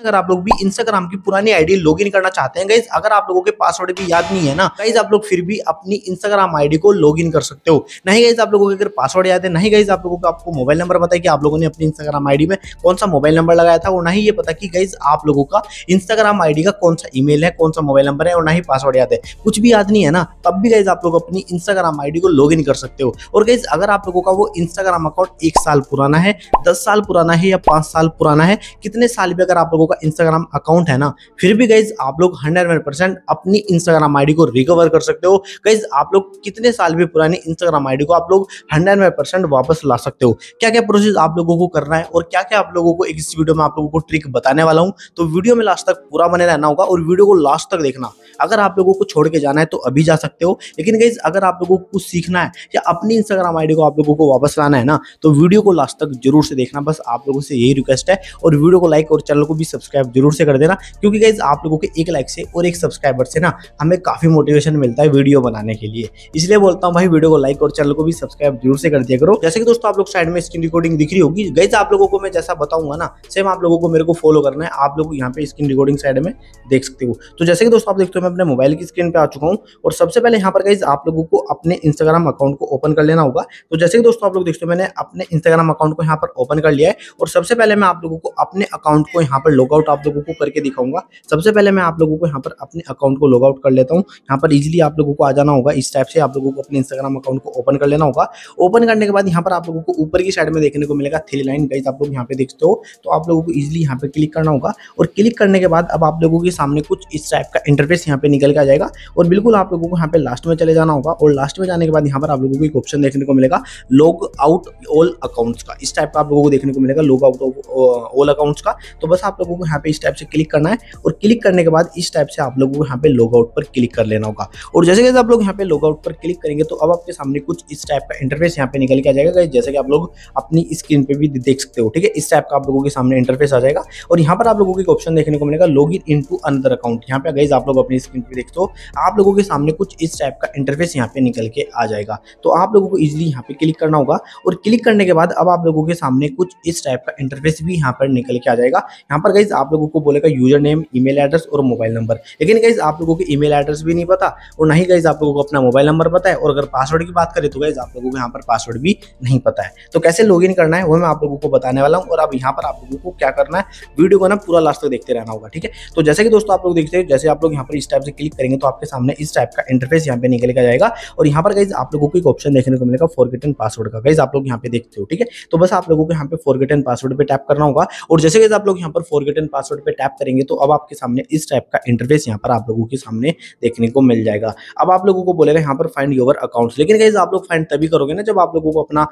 अगर आप लोग भी इंस्टाग्राम की पुरानी आईडी लॉगिन करना चाहते हैं गाइज़ अगर आप लोगों के पासवर्ड भी याद नहीं है ना गाइज़ आप लोग फिर भी अपनी इंस्टाग्राम आईडी को लॉगिन कर सकते हो। नहीं गाइज़ आप लोगों के अगर पासवर्ड याद है, नहीं गाइज़ आप लोगों को आपको मोबाइल नंबर पता है कि आप लोगों ने अपनी इंस्टाग्राम आईडी में कौन सा मोबाइल नंबर लगाया था, और नहीं ये पता कि गाइज़ आप लोगों का इंस्टाग्राम आईडी का कौन सा ईमेल है, कौन सा मोबाइल नंबर है, और ना ही पासवर्ड याद है। कुछ भी याद नहीं है ना, तब भी गाइज़ आप लोग अपनी इंस्टाग्राम आईडी को लॉगिन कर सकते हो। और गाइज़ अगर आप लोगों का वो इंस्टाग्राम अकाउंट एक साल पुराना है, दस साल पुराना है, या पाँच साल पुराना है, कितने साल भी अगर आप लोगों का इंस्टाग्राम अकाउंट है ना, फिर भी गाइज़ आप लोग हंड्रेड परसेंट अपनी इंस्टाग्राम आईडी को रिकवर कर सकते हो। गाइज़ आप लोग कितने साल भी पुरानी इंस्टाग्राम आईडी को आप लोग हंड्रेड परसेंट वापस ला सकते हो। क्या क्या प्रोसेस आप लोगों को करना है और क्या क्या आप लोगों को इस वीडियो में आप लोगों को ट्रिक बताने वाला हूँ तो वीडियो में लास्ट तक पूरा बने रहना होगा और वीडियो को लास्ट तक देखना। अगर आप लोगों को छोड़ के जाना है तो अभी जा सकते हो, लेकिन गाइज़ अगर आप लोगों को कुछ सीखना है या अपनी इंस्टाग्राम आईडी को आप लोगों को वापस लाना है ना तो वीडियो को लास्ट तक ज़रूर से देखना। बस आप लोगों से यही रिक्वेस्ट है और वीडियो को लाइक और चैनल को भी सब्सक्राइब ज़रूर से कर देना, क्योंकि गाइज़ आप लोगों के एक लाइक से और एक सब्सक्राइबर से ना, हमें काफ़ी मोटिवेशन मिलता है वीडियो बनाने के लिए। इसलिए बोलता हूँ भाई वीडियो को लाइक और चैनल को भी सब्सक्राइब ज़रूर से कर दिया करो। जैसे कि दोस्तों, आप लोग साइड में स्क्रीन रिकॉर्डिंग दिख रही होगी। गाइज़ आप लोगों को मैं जैसा बताऊँगा ना सेम आप लोगों को मेरे को फॉलो करना है। आप लोग यहाँ पे स्क्रीन रिकॉर्डिंग साइड में देख सकते हो। तो जैसे कि दोस्तों, आप देखते हो, मैं अपने मोबाइल की स्क्रीन पे आ चुका हूँ। और सबसे पहले यहाँ पर गाइज़ आप लोगों को अपने इंस्टाग्राम अकाउंट को ओपन कर लेना होगा। तो जैसे कि दोस्तों, आप लोग देखते हो, मैंने अपने इंस्टाग्राम अकाउंट को यहाँ पर ओपन कर लिया है। और सबसे पहले मैं आप लोगों को अपने अकाउंट को यहाँ पर लॉगआउट आप लोगों को करके दिखाऊँगा सबसे पहले मैं आप लोगों को यहाँ पर अपने अकाउंट को लॉगआउट कर लेता हूँ यहाँ पर इजिली आप लोगों को आ जाना होगा इस टाइप से आप लोगों को अपने इंस्टाग्राम अकाउंट को ओपन कर लेना होगा ओपन करने के बाद यहाँ पर आप लोगों को ऊपर की साइड में देखने को मिलेगा थ्री लाइन गाइज़ आप लोग यहाँ पे देखते हो तो आप लोगों को इजिली यहाँ पे क्लिक करना होगा और क्लिक करने के बाद अब आप लोगों के सामने कुछ इस टाइप का इंटरफेस यहाँ पे निकल के आ जाएगा और बिल्कुल आप लोगों को यहाँ पे लास्ट में चले जाना होगा और लास्ट में जाने के बाद यहाँ पर आप लोगों को एक ऑप्शन देखने को मिलेगा लॉग आउट ऑल अकाउंट्स का इस टाइप का आप लोगों को देखने को मिलेगा लॉग आउट ऑल अकाउंट्स का तो बस आप लोगों यहाँ पे इस टाइप से क्लिक करना है और क्लिक करने के बाद इस टाइप से आप लोगों को यहाँ पे लॉग आउट पर क्लिक कर लेना होगा। और जैसे जैसे आप लोग यहाँ पे लॉग आउट पर क्लिक करेंगे तो अब आपके सामने कुछ इस टाइप का इंटरफेस यहाँ पे निकल के आ जाएगा। जैसे कि आप लोग अपनी स्क्रीन पे भी देख सकते हो, ठीक है? इस टाइप का आप लोगों के सामने इंटरफेस आ जाएगा और यहाँ पर आप लोगों को एक ऑप्शन देखने को मिलेगा log in in to another account यहाँ पे गाइज़ आप लोग अपनी स्क्रीन पे देखते हो, आप लोगों के सामने कुछ इस टाइप का इंटरफेस यहाँ पे निकल के आ जाएगा। तो आप लोगों को इजिली यहाँ पे क्लिक करना होगा और क्लिक करने के बाद अब आप लोगों के सामने कुछ इस टाइप का इंटरफेस भी यहाँ पर निकल के आ जाएगा। यहाँ पर गाइज़ आप लोगों को बोलेगा यूज़र नेम ईमेल एड्रेस और मोबाइल नंबर लेकिन गाइज़ आप लोगों को ईमेल एड्रेस भी नहीं पता और नहीं गाइज़ आप लोगों को अपना मोबाइल नंबर पता है और अगर पासवर्ड की बात करें तो गाइज़ आप लोगों को यहाँ पर पासवर्ड भी नहीं पता है। तो कैसे लॉग करना है वो मैं आप लोगों को बताने वाला हूँ और अब यहाँ पर आप लोगों को क्या करना है वीडियो को ना पूरा लास्ट तक देखते रहना होगा, ठीक है? तो जैसे कि दोस्तों आप लोग देखते हैं, जैसे आप लोग यहाँ पर इस टाइप से क्लिक करेंगे तो आपके सामने इस टाइप का इंटरफेस यहाँ पे निकल के जाएगा और यहाँ पर गाइज़ आप लोगों को एक ऑप्शन देखने को मिलेगा फॉरगेटन पासवर्ड का। गाइज़ आप लोग यहाँ पे देखते हो, ठीक है? तो बस आप लोगों को यहाँ पे फॉरगेटन पासवर्ड पे टैप करना होगा और जैसे कि आप लोग यहाँ पर फॉरगेटन पासवर्ड पे टैप करेंगे तो अब आपके सामने इस टाइप का इंटरफेस यहाँ पर आप लोगों के सामने देखने को मिल जाएगा। अब आप लोगों को बोलेगा यहाँ पर फाइंड योर अकाउंट्स लेकिन गाइज़ आप लोग फाइंड तभी करोगे ना जब आप लोगों को अपना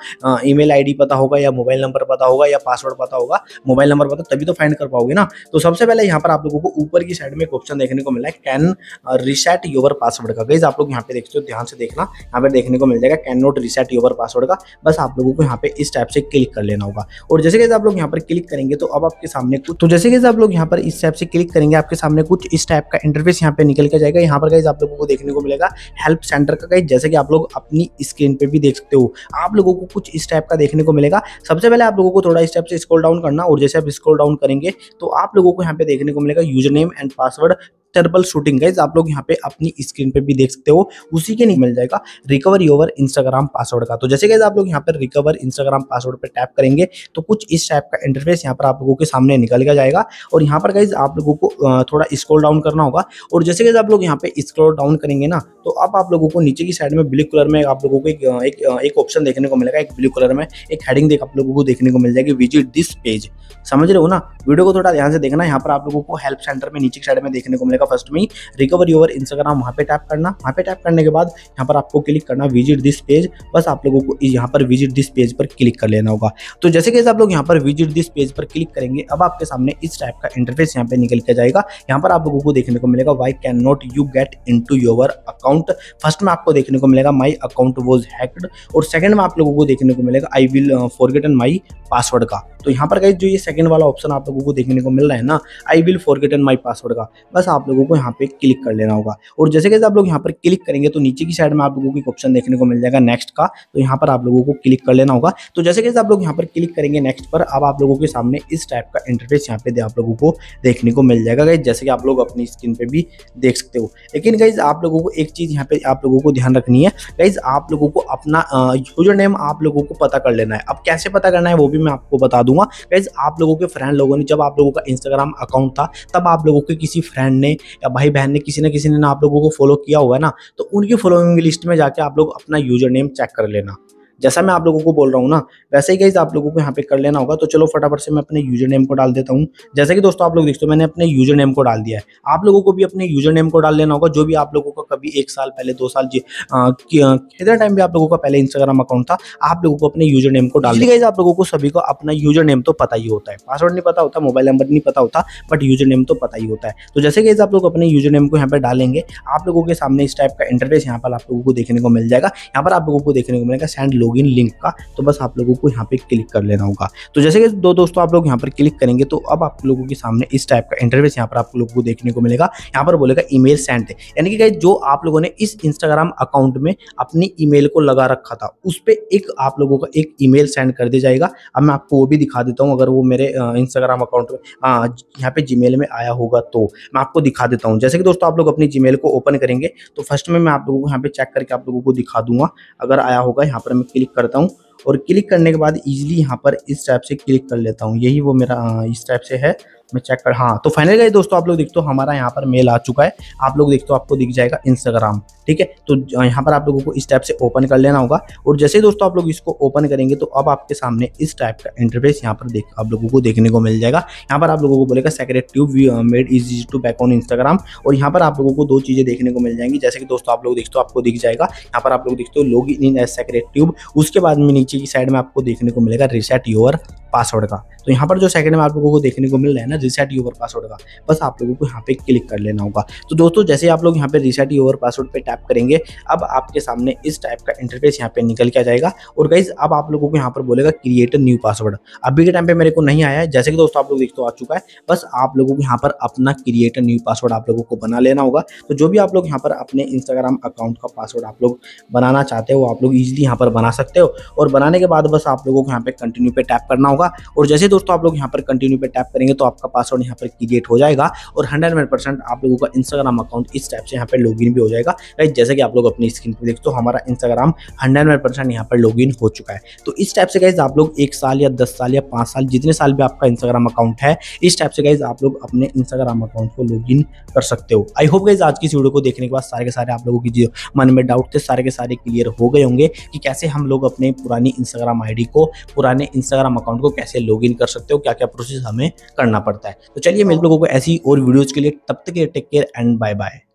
ईमेल आईडी पता होगा या मोबाइल नंबर पता होगा या पासवर्ड पता होगा। मोबाइल नंबर पता, तभी तो फाइंड कर पाओगे ना। तो सबसे पहले यहाँ पर आप लोगों को ऊपर की साइड में एक ऑप्शन देखने को मिला है कैन रिसेट योर पासवर्ड का। गाइज़ आप लोग यहाँ पे देखते हो, ध्यान से देखना, यहाँ पे देखने को मिल जाएगा can not reset your password का। बस आप लोगों को यहाँ पे इस टाइप से क्लिक कर लेना होगा। और जैसे कि आप लोग यहाँ पर क्लिक करेंगे तो अब आपके सामने तो जैसे कि आप लोग यहाँ पर इस टाइप से क्लिक करेंगे, आपके सामने कुछ इस टाइप का इंटरफेस यहाँ पे निकल के जाएगा। यहाँ पर गाइज़ आप लोगों को देखने को मिलेगा हेल्प सेंटर का गाइज़ जैसे कि आप लोग अपनी स्क्रीन पे भी देख सकते हो। आप लोगों को कुछ इस टाइप का देखने को मिलेगा। सबसे पहले आप लोगों को थोड़ा इस टाइप से स्क्रॉल डाउन करना, और जैसे आप स्क्रॉल डाउन करेंगे तो आप लोगों को यहाँ पे देखने को मिलेगा user name and password troubleshooting guys आप लोग यहाँ पे अपनी स्क्रीन पे भी देख सकते हो। उसी के नहीं मिल जाएगा रिकवर योवर इंस्टाग्राम पासवर्ड का। तो जैसे गाइज़ आप लोग यहाँ पर रिकवर इंस्टाग्राम पासवर्ड पे टैप करेंगे तो कुछ इस टाइप का इंटरफेस यहाँ पर आप लोगों के सामने निकल जाएगा। और यहाँ पर गाइज़ आप लोगों को थोड़ा स्क्रोल डाउन करना होगा। और जैसे गाइज़ आप लोग यहाँ पे स्क्रोल डाउन करेंगे ना तो अब आप लोगों को नीचे की साइड में ब्लू कलर में आप लोगों को एक, एक ऑप्शन देखने को मिलेगा। एक ब्लू कलर में एक हेडिंग देख आप लोगों को देखने को मिल जाएगी विज़िट दिस पेज समझ रहे हो ना? वीडियो को थोड़ा ध्यान से देखना। यहाँ पर आप लोगों को हेल्प सेंटर में नीचे की साइड में देखने को मिलेगा। फ़र्स्ट में रिकवर योर इंस्टाग्राम वहाँ पे टैप करना। वहाँ पे टैप करने के बाद यहाँ पर आपको क्लिक करना विज़िट दिस पेज बस आप लोगों को यहाँ पर विज़िट दिस पेज पर क्लिक कर लेना होगा। तो जैसे कि आप लोग यहाँ पर विज़िट दिस पेज पर क्लिक करेंगे, अब आपके सामने इस टाइप का इंटरफेस यहाँ पे निकल के जाएगा। यहाँ पर आप लोगों को देखने को मिलेगा why can not you get in to your account first में आपको देखने को मिलेगा माई अकाउंट वॉज़ हैक्ड और सेकंड में आप लोगों को देखने को मिलेगा I will forgotten my password का। तो यहाँ पर गाइज़ जो ये सेकंड वाला ऑप्शन आप लोगों को देखने को मिल रहा है ना I will forgotten my password का। बस आप लोगों को यहाँ पे क्लिक कर लेना होगा और जैसे कि आप लोग यहाँ पर क्लिक करेंगे तो नीचे की साइड में आप लोगों को ऑप्शन देखने को मिल जाएगा नेक्स्ट का तो यहाँ पर आप लोगों को क्लिक कर लेना होगा तो जैसे कि आप लोग यहाँ पर क्लिक करेंगे नेक्स्ट पर अब आप लोगों के सामने इस टाइप का इंटरफेस यहाँ पे आप लोगों को देखने को मिल जाएगा गाइज़ जैसे कि आप लोग अपनी स्क्रीन पे भी देख सकते हो लेकिन गाइज़ आप लोगों को एक चीज़ यहाँ पे आप लोगों को ध्यान रखनी है गाइज़ आप लोगों को अपना यूज़र नेम आप लोगों को पता कर लेना है अब कैसे पता करना है वो भी मैं आपको बता दूँगा गाइज़ आप लोगों के फ्रेंड लोगों ने जब आप लोगों का इंस्टाग्राम अकाउंट था तब आप लोगों के किसी फ्रेंड ने या भाई बहन ने किसी ना किसी ने ना आप लोगों को फॉलो किया हुआ है ना तो उनकी फॉलोइंग लिस्ट में जाके आप लोग अपना यूज़र नेम चेक कर लेना। जैसा मैं आप लोगों को बोल रहा हूँ ना वैसे ही गाइज़ आप लोगों को यहाँ पे कर लेना होगा तो चलो फटाफट से मैं अपने यूज़र नेम को डाल देता हूँ जैसे कि दोस्तों आप लोग देखते हो मैंने अपने यूज़र नेम को डाल दिया है आप लोगों को भी अपने यूज़र नेम को डाल लेना होगा जो भी आप लोगों का कभी एक साल पहले दो साल कितना टाइम भी आप लोगों का पहले इंस्टाग्राम अकाउंट था आप लोगों को अपने यूज़र नेम को डाल दिया आप लोगों को सभी को अपना यूज़र नेम तो पता ही होता है पासवर्ड नहीं पता होता मोबाइल नंबर नहीं पता होता बट यूज़र नेम तो पता ही होता है तो जैसे कि आप लोग अपने यूज़र नेम को यहाँ पे डालेंगे आप लोगों के सामने इस टाइप का इंटरफेस यहाँ पर आप लोगों को देखने को मिल जाएगा यहाँ पर आप लोगों को देखने को मिलेगा सेंड लॉगिन लिंक का तो बस आप लोगों को यहाँ पे क्लिक कर लेना होगा। तो जैसे कि दो दोस्तों आप लोग यहाँ पर क्लिक करेंगे तो अब आप लोगों के सामने इस टाइप का इंटरफेस यहाँ पर आप लोगों को देखने को मिलेगा। यहाँ पर बोलेगा ईमेल सेंड यानी कि जो आप लोगों ने इस इंस्टाग्राम अकाउंट में अपनी ईमेल को लगा रखा था, उस पर एक आप लोगों का एक ईमेल सेंड कर दिया जाएगा। अब मैं आपको वो भी दिखा देता हूँ, अगर वो मेरे इंस्टाग्राम अकाउंट में यहाँ पे जीमेल में आया होगा तो। मैं आपको दिखा देता हूँ। जैसे कि दोस्तों आप लोग अपनी जीमेल को ओपन करेंगे तो फ़र्स्ट में मैं आप लोगों को यहाँ पे चेक करके आप लोगों को दिखा दूँगा। अगर आया होगा, यहाँ पर मैं क्लिक करता हूँ और क्लिक करने के बाद इजीली यहाँ पर इस टाइप से क्लिक कर लेता हूँ। यही वो मेरा इस टाइप से है। मैं चेक कर। हाँ तो फाइनल गए दोस्तों, आप लोग देखते हो हमारा यहाँ पर मेल आ चुका है। आप लोग देखते हो आपको दिख जाएगा इंस्टाग्राम ठीक है? तो यहाँ पर आप लोगों को इस टाइप से ओपन कर लेना होगा। और जैसे दोस्तों आप लोग इसको ओपन करेंगे तो अब आपके सामने इस टाइप का इंटरफेस यहाँ पर देख, आप लोगों को देखने को मिल जाएगा। यहाँ पर आप लोगों को बोलेगा secret tube made easy to back on Instagram और यहाँ पर आप लोगों को दो चीज़ें देखने को मिल जाएँगी। जैसे कि दोस्तों, आप लोग देखते हो आपको दिख जाएगा। यहाँ पर आप लोग देखते हो log in as secret tube उसके बाद में नीचे की साइड में आपको देखने को मिलेगा रिसेट योर पासवर्ड का। तो यहाँ पर जो सेकंड में आप लोगों को देखने को मिल रहा है ना रिसेट यूवर पासवर्ड का। बस आप लोगों को यहाँ पे क्लिक कर लेना होगा। तो दोस्तों, जैसे आप लोग यहाँ पे रिसेट यूवर पासवर्ड पे टैप करेंगे, अब आपके सामने इस टाइप का इंटरफेस यहाँ पे निकल के आ जाएगा। और गाइज़ अब आप लोगों को यहाँ पर बोलेगा क्रिएट न्यू पासवर्ड अभी के टाइम पे मेरे को नहीं आया है। जैसे कि दोस्तों, आप लोग देखते आ चुका है। बस आप लोगों को यहाँ पर अपना क्रिएट न्यू पासवर्ड आप लोगों को बना लेना होगा। तो जो भी आप लोग यहाँ पर अपने इंस्टाग्राम अकाउंट का पासवर्ड आप लोग बनाना चाहते हो, आप लोग ईजिली यहाँ पर बना सकते हो। और बनाने के बाद बस आप लोगों को यहाँ पे कंटिन्यू पे टैप करना होगा। और जैसे दोस्तों, आप लोग यहाँ पर कंटिन्यू पे टैप करेंगे तो आपका पासवर्ड यहाँ पर क्रिएट हो जाएगा और हंड्रेड परसेंट आप लोगों का इंस्टाग्राम अकाउंट इस टाइप से यहाँ पर लॉगिन भी हो जाएगा। जैसे कि आप लोग अपनी स्क्रीन पर देखते हो, हमारा इंस्टाग्राम हंड्रेड परसेंट यहाँ पर लॉगिन हो चुका है। तो इस टाइप से गाइज़ आप लोग एक साल या दस साल या पाँच साल, जितने साल भी आपका इंस्टाग्राम अकाउंट है, इस टाइप से गाइज़ आप लोग अपने इंस्टाग्राम अकाउंट को लॉगिन कर सकते हो। आई होप गाइज़ आज की इस वीडियो को देखने के बाद सारे के सारे आप लोगों की जो मन में डाउट थे, सारे के सारे क्लियर हो गए होंगे कि कैसे हम लोग अपने पुरानी इंस्टाग्राम आईडी को, पुराने इंस्टाग्राम अकाउंट को कैसे लॉगिन कर सकते हो क्या क्या प्रोसेस हमें करना पड़ता है। तो चलिए मैं लोगों को ऐसी और वीडियोज़ के लिए तब तक take care and bye bye